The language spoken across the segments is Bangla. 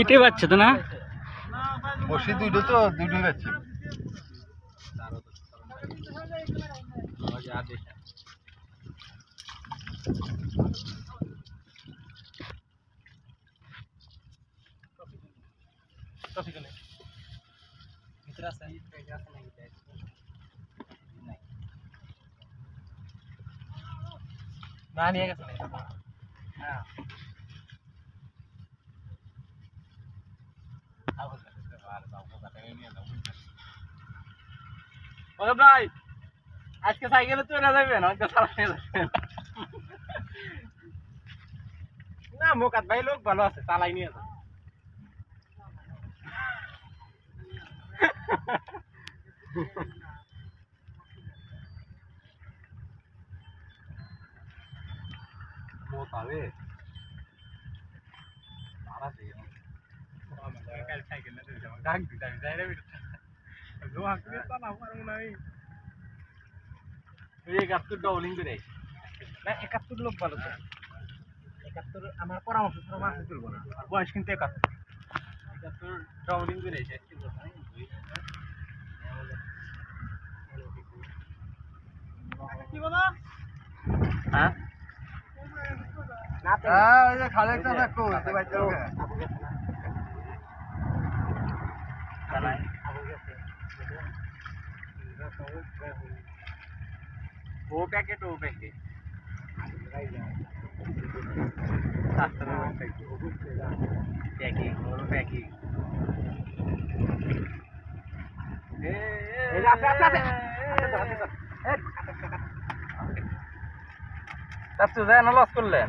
ইটে পাচ্ছে তো না? বসি দুটো তো দুটো যাচ্ছে না, নিয়ে ওরে ভাই, আজকে সাইকেলে চলে যাবেন হয়তো চালাতে যাবেন না, মোকাত ভাই লোক ভালো আছে চালাই নিয়ে যান মোতাবে কাল সাইকেল না তুই আমার ডাক দিতে আমি যাই রে বিটা লো হাঁকতে তো না পারব না আমি তুই একাত্তর ডাউলিং করে না একাত্তর লোক ভালো তো একাত্তর আমার পরামর্শ মাসে চলবো না বয়স কিন্তু একাত্তর একাত্তর ডাউলিং করে কি বলো হ্যাঁ হ্যাঁ ওই যে খালেকটা দেখো তো বাইতে ও প্যাকেট ও প্যাকেট। প্যাকিং ওর প্যাকিং চাচ্ছু যায় না লস করলেন?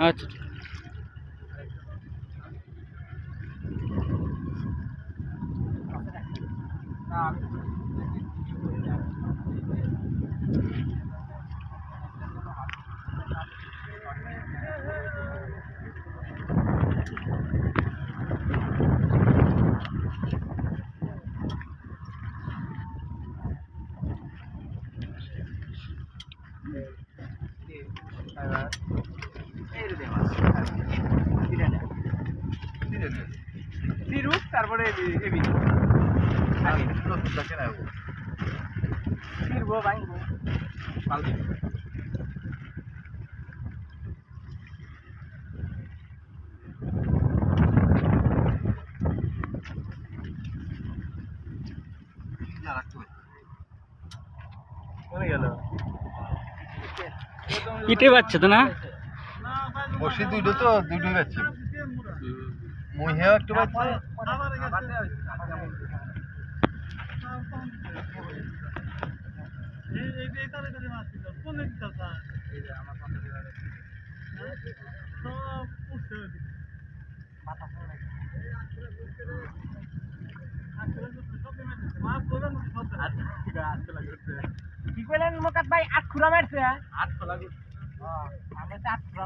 আচ্ছা ঠিক আছে। সিরুপ, তারপরে। ফিরবো, ভাঙবো। ইটে পাচ্ছে তো না বসি দুটো তো দুটো যাচ্ছে। মুহেও একটু বাচ্চা কি কইলেন মোকাত ভাই? আট খুরা মারছে আট খোলা আমি তো আট খুরা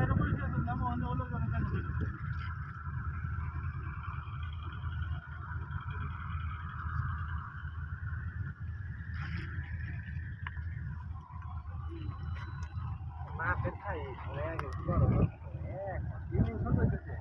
再看一看就知道了我靠你们说这是